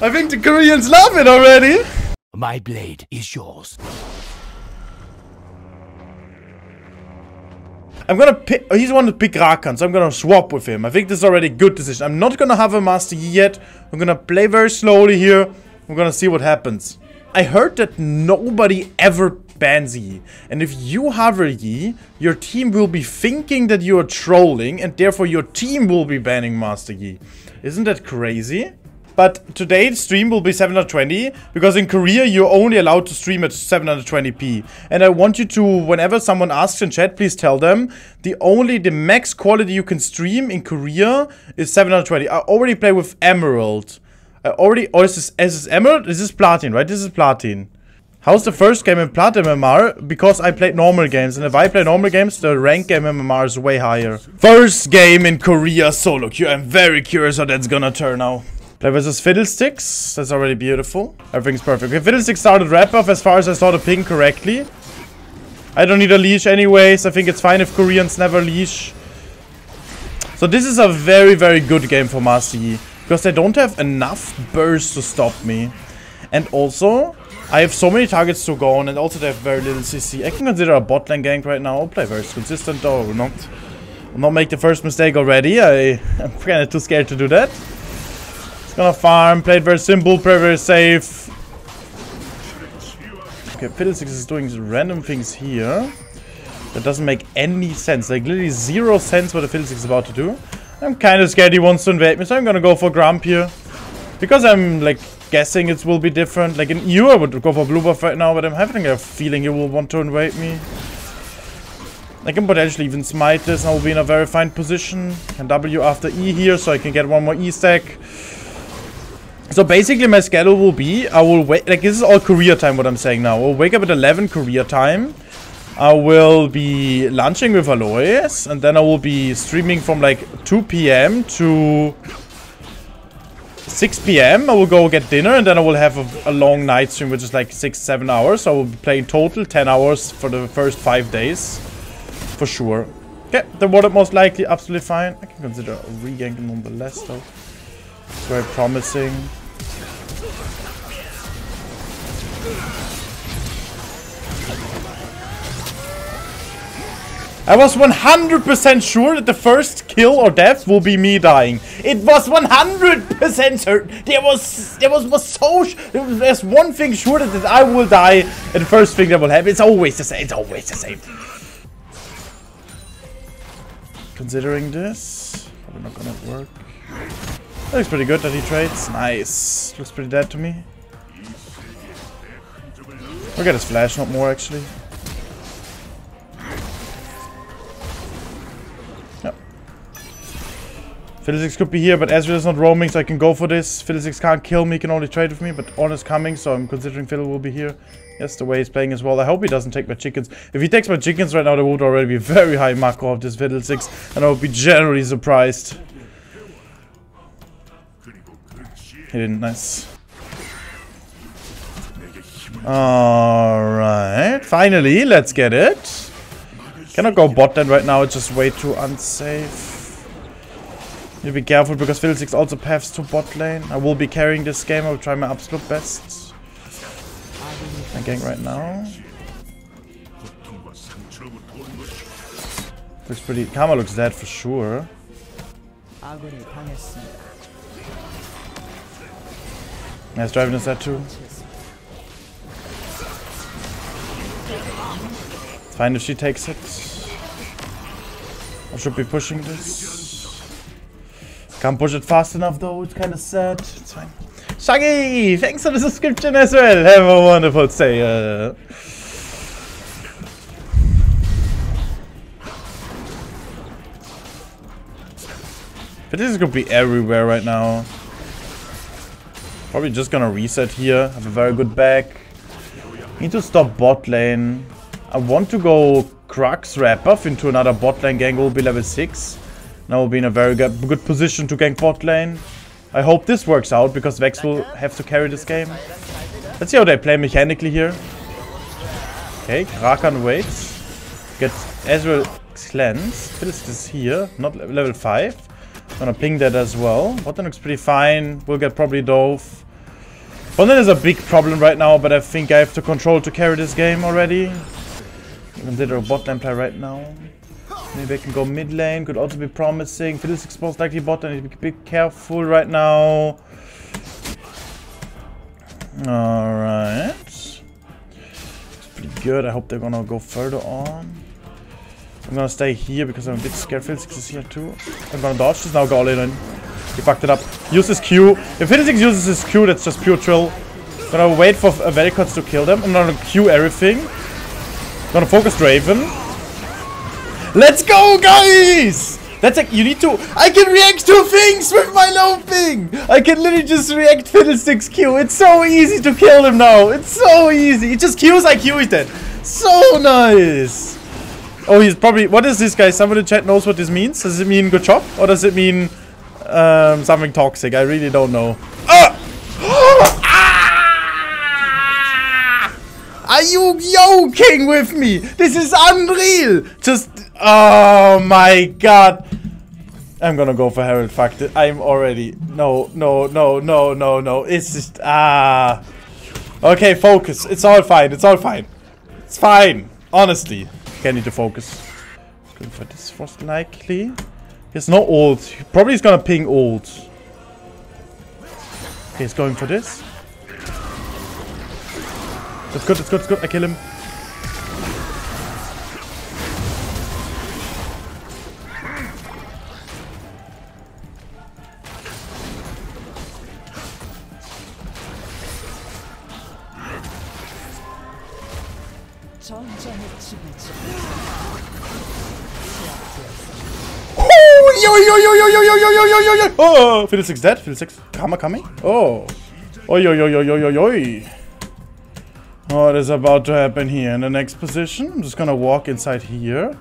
I think the Koreans love it already. My blade is yours. I'm gonna pick. He's the one to pick Rakan, so I'm gonna swap with him. I think this is already a good decision. I'm not gonna have a Master Yi yet. I'm gonna play very slowly here. We're gonna see what happens. I heard that nobody ever bans Yi. And if you have a Yi, your team will be thinking that you are trolling, and therefore your team will be banning Master Yi. Isn't that crazy? But today's stream will be 720 because in Korea you're only allowed to stream at 720p. And I want you to, whenever someone asks in chat, please tell them the only, the max quality you can stream in Korea is 720. I already play with Emerald. I already, oh, or is this, is this Emerald? This is Platin, right? This is Platin. How's the first game in Plat MMR? Because I played normal games, and if I play normal games, the rank game MMR is way higher. First game in Korea solo queue. I'm very curious how that's gonna turn out. Play versus Fiddlesticks. That's already beautiful. Everything's perfect. Okay, Fiddlesticks started wrap up as far as I saw the ping correctly. I don't need a leash anyways. I think it's fine if Koreans never leash. So this is a very, very good game for Master Yi. Because they don't have enough burst to stop me. And also, I have so many targets to go on, and also they have very little CC. I can consider a bot lane gank right now. I'll play very consistent though. Not, not make the first mistake already. I, I'm kind of too scared to do that. Gonna farm, play it very simple, play very safe. Okay, Fiddlesticks is doing random things here. That doesn't make any sense. Like, literally zero sense what the Fiddlesticks is about to do. I'm kind of scared he wants to invade me, so I'm gonna go for Gromp here. Because I'm, like, guessing it will be different. Like, in EU, I would go for blue buff right now, but I'm having a feeling he will want to invade me. I can potentially even smite this, and I will be in a very fine position. Can W after E here, so I can get one more E stack. So basically my schedule will be, I will wait, like this is all Korea time what I'm saying now. I'll wake up at 11 Korea time. I will be lunching with Alois, and then I will be streaming from like 2 p.m. to 6 p.m. I will go get dinner, and then I will have a, a long night stream, which is like 6-7 hours. So I will be playing total 10 hours for the first 5 days. For sure. Okay, the water most likely absolutely fine. I can consider a regank nonetheless though. It's very promising. I was 100% sure that the first kill or death will be me dying. It was 100% certain. There was, there was, was so, there's one thing sure that I will die, and the first thing that will happen. It's always the same. It's always the same. Considering this, probably not gonna work. Looks pretty good that he trades. Nice. Looks pretty dead to me. Look at his flash, not more actually. Yep. Fiddlesticks could be here, but Ezreal is not roaming, so I can go for this. Fiddlesticks can't kill me, can only trade with me, but Ornn is coming, so I'm considering Fiddle will be here. Yes, the way he's playing as well. I hope he doesn't take my chickens. If he takes my chickens right now, there would already be very high macro of this Fiddlesticks, and I would be generally surprised. He didn't, nice. Alright, finally, let's get it. Cannot go bot then right now, it's just way too unsafe. To be careful because Fiddlesticks also paths to bot lane. I will be carrying this game, I will try my absolute best. I gank right now. Looks pretty... Karma looks dead for sure. Nice driving is that too. It's fine if she takes it. I should be pushing this. Can't push it fast enough though, it's kinda sad. It's fine. Shaggy! Thanks for the subscription as well. Have a wonderful day. Uh, but this is gonna be everywhere right now. Probably just gonna reset here. Have a very good back. Need to stop bot lane. I want to go Krugs wrap off into another bot lane gank. Will be level 6. Now we'll be in a very good, good position to gank bot lane. I hope this works out because Vex will have to carry this game. Let's see how they play mechanically here. Okay, Rakan waits. Get Ezreal cleanse. Phyllis is here, not level 5. Gonna ping that as well. Bottom looks pretty fine. We'll get probably Dove. Bottom is a big problem right now, but I think I have to control to carry this game already. Consider a bot lane play right now. Maybe I can go mid lane, could also be promising. Fiddle's exposed likely bot lane, be careful right now. Alright. It's pretty good, I hope they're gonna go further on. I'm gonna stay here because I'm a bit scared Fiddlesticks is here too. I'm gonna dodge this now, go all in. He fucked it up. Use his Q. If Fiddlesticks uses his Q, that's just pure troll. Gonna wait for Vericots to kill them. I'm gonna Q everything. Gonna focus Draven. Let's go, guys! That's like, you need to- I can react to things with my low ping! I can literally just react Fiddlesticks Q. It's so easy to kill him now. It's so easy. It just Qs like Q is dead. So nice. Oh, he's probably- what is this, guys? Someone in chat knows what this means? Does it mean good job? Or does it mean um, something toxic? I really don't know. Ah! Are you joking with me? This is unreal. Just, oh my god. I'm gonna go for Herald. Fuck. I'm already. No, no, no, no, no, no. It's just, ah. Okay, focus. It's all fine. It's all fine. It's fine. Honestly. Okay, I need to focus. Going for this most likely. He not old. Probably is gonna ping old. Okay, he's going for this. It's good, it's good, it's good. I kill him. Oh, Fiddlesticks dead. Fiddlesticks. Karma coming. Oh. Oi, oi, oi, oi, oi, oi, oi. What is about to happen here in the next position? I'm just gonna walk inside here.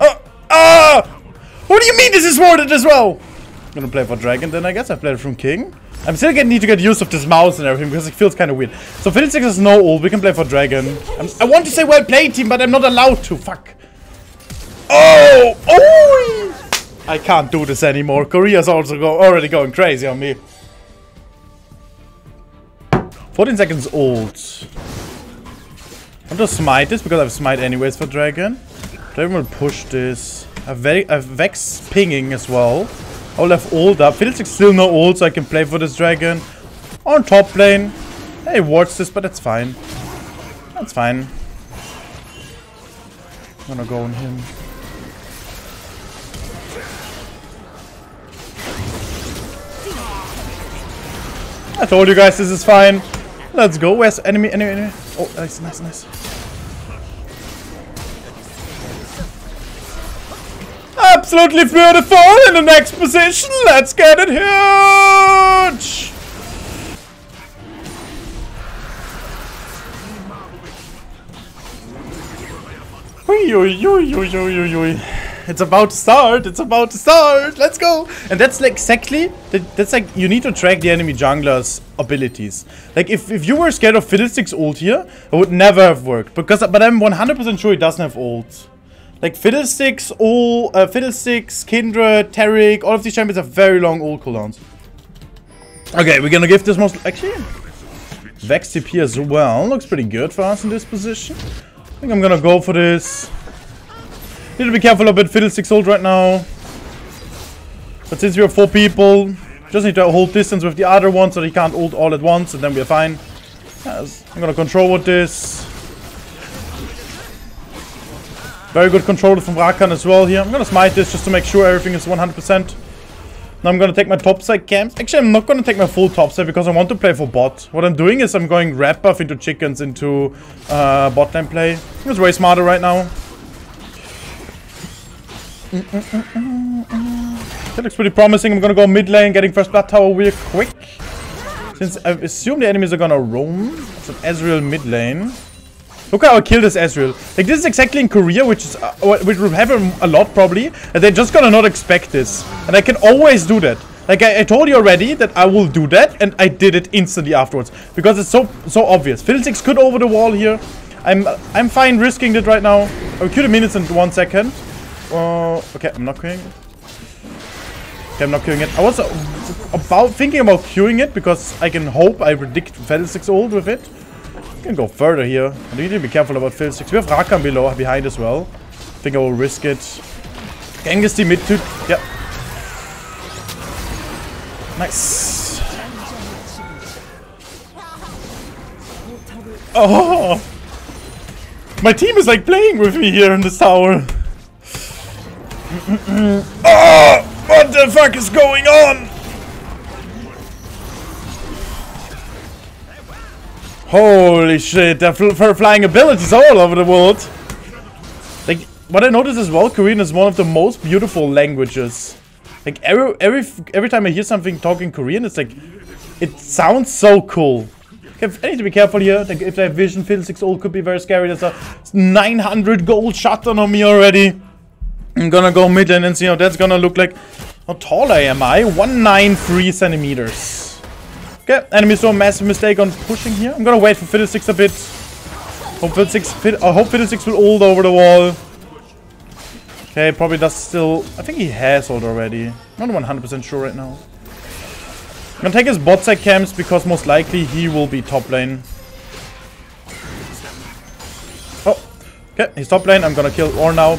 Oh, ah! What do you mean this is warded as well? I'm gonna play for Dragon then, I guess. I played from King. I'm still gonna need to get used of this mouse and everything because it feels kind of weird. So Fiddlesticks has no ult. We can play for Dragon. I'm, I want to say well played team, but I'm not allowed to. Fuck. Oh! Oh! I can't do this anymore. Korea's also go already going crazy on me. 14 seconds ult. I'm gonna smite this because I have smite anyways for Dragon. Dragon will push this. I have, very, I have Vex pinging as well. I'll have ult up. Fiddlesticks still no ult so I can play for this Dragon. Ornn top lane. Hey, wards this, but that's fine. That's fine. I'm gonna go on him. I told you guys this is fine. Let's go. Where's enemy? Enemy? Enemy? Oh, nice, nice, nice. Absolutely beautiful in the next position. Let's get it huge. Ui, ui, ui, ui, ui, ui. It's about to start. It's about to start. Let's go. And that's like exactly, that, that's like, you need to track the enemy jungler's abilities. Like, if, if you were scared of Fiddlesticks ult here, it would never have worked. Because, but I'm 100% sure he doesn't have ult. Like, Fiddlesticks, all, uh, Fiddlesticks, Kindred, Taric, all of these champions have very long ult cooldowns. Okay, we're gonna give this most, actually, Vex TP as well. Looks pretty good for us in this position. I think I'm gonna go for this. Need to be careful a bit Fiddlesticks ult right now. But since we have four people, just need to hold distance with the other one so he can't ult all at once and then we're fine. Yes, I'm gonna control with this. Very good control from Rakan as well here. I'm gonna smite this just to make sure everything is 100%. Now I'm gonna take my topside camps. Actually, I'm not gonna take my full topside because I want to play for bot. What I'm doing is I'm going red buff into chickens into uh, bot lane play. It's way smarter right now. That looks pretty promising. I'm gonna go mid lane, getting first blood tower real quick. Since I assume the enemies are gonna roam. Some Ezreal mid lane. Look how I kill this Ezreal. Like, this is exactly in Korea, which is uh, which will happen a lot, probably. And they're just gonna not expect this. And I can always do that. Like, I, I told you already that I will do that, and I did it instantly afterwards. Because it's so so obvious. Fiddlesticks could over the wall here. I'm I'm fine risking it right now. I'll kill the minutes in one second. Uh, okay, I'm not queuing. Okay, I'm not queuing it. I was about thinking about queuing it because I can hope I predict Fiddlesticks ult with it. I can go further here. I need to be careful about Fiddlesticks. We have Rakan below, behind as well. I think I will risk it. Genghis die mid to... Yeah. Nice. Oh! My team is like playing with me here in this tower. Oh! What the fuck is going on? Holy shit, they're fl flying abilities all over the world. Like, what I noticed as well, Korean is one of the most beautiful languages. Like, every, every, every time I hear something talking Korean, it's like, it sounds so cool. I need to be careful here. Like, If they have vision, Fiddlesticks ult could be very scary. There's a 900 gold shotgun on me already. I'm gonna go mid and see how that's gonna look like. How tall I am I? 193 centimeters. Okay, enemy saw a massive mistake on pushing here. I'm gonna wait for Fiddlesticks a bit. Hope Fiddlesticks, Fid I hope Fiddlesticks will ult over the wall. Okay, probably does still... I think he has ult already. Not 100% sure right now. I'm gonna take his bot side camps because most likely he will be top lane. Oh, okay, he's top lane. I'm gonna kill Ornn now.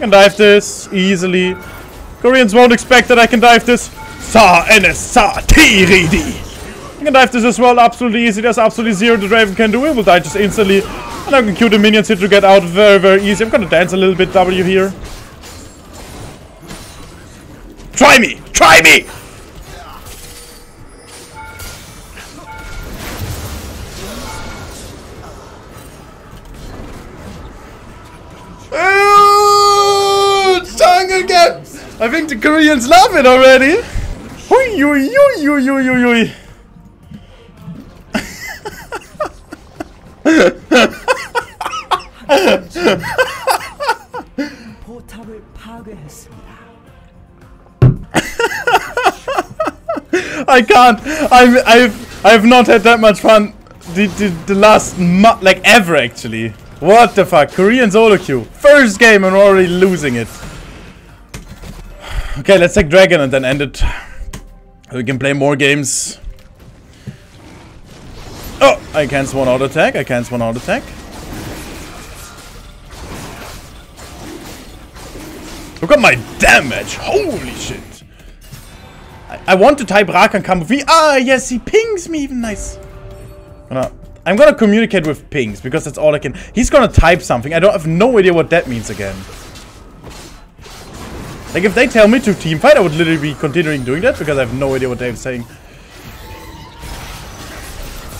Can dive this easily. Koreans won't expect that I can dive this. Sa NS Sa Tiridi. I can dive this as well, absolutely easy. There's absolutely zero the Draven can do. It will die just instantly. And I can cue the minions here to get out very, very easy. I'm gonna dance a little bit W here. Try me! Try me! I think the Koreans love it already. Hoi, hoi, hoi, hoi, hoi. I can't. I've I've I've not had that much fun the the, the last like ever actually. What the fuck? Korean solo queue. First game and already losing it. Okay, let's take Dragon and then end it. We can play more games. Oh, I cancel one auto attack. I cancel one auto attack. Look at my damage. Holy shit. I, I want to type Rakan me. Ah, yes, he pings me even. Nice. Gonna, I'm gonna communicate with pings because that's all I can. He's gonna type something. I don't have no idea what that means again. Like, if they tell me to team fight, I would literally be continuing doing that because I have no idea what they're saying.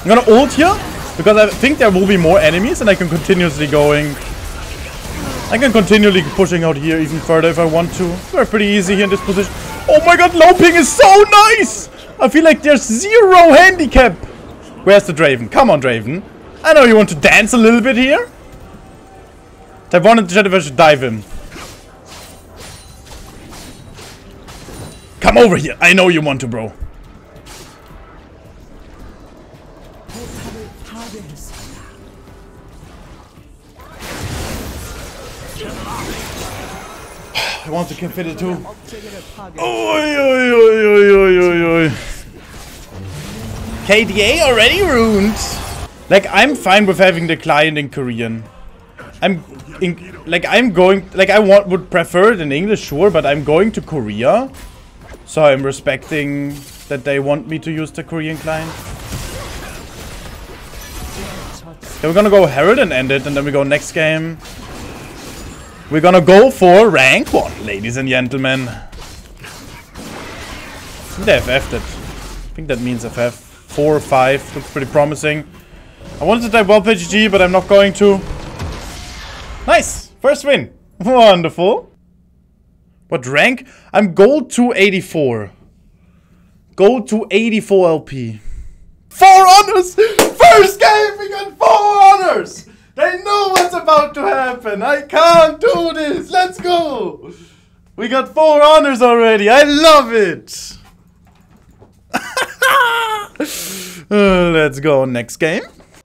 I'm gonna ult here because I think there will be more enemies and I can continuously going. I can continually pushing out here even further if I want to. We're pretty easy here in this position. Oh my god, low ping is so nice! I feel like there's zero handicap. Where's the Draven? Come on, Draven. I know you want to dance a little bit here. I wanted to I should dive in. Come over here. I know you want to, bro. I want to confide too. Oi, oi, oi, oi, oi, oi, oi. KDA already ruined. Like, I'm fine with having the client in Korean. I'm in, like, I'm going, like, I want, would prefer it in English, sure, but I'm going to Korea so I'm respecting that they want me to use the Korean client. Okay, we're gonna go Herald and end it, and then we go next game. We're gonna go for rank one, ladies and gentlemen. They FF'd it. I think that means FF. 4 or 5. Looks pretty promising. I wanted to type well PGG, but I'm not going to. Nice! First win. Wonderful. What rank? I'm gold 284. Gold to 84 LP. Four honors! First game we got four honors! They know what's about to happen. I can't do this. Let's go. We got four honors already. I love it. Uh, let's go next game.